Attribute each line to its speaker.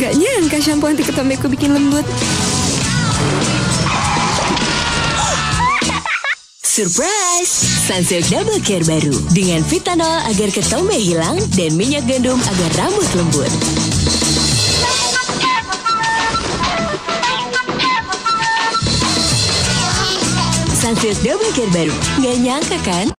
Speaker 1: Gak nyangka shampoo anti ketombeku bikin lembut.
Speaker 2: Surprise! Sunsilk Double Care baru dengan Vitanol agar ketombe hilang dan minyak gandum agar rambut lembut. Sunsilk Double Care baru, gak nyangka kan?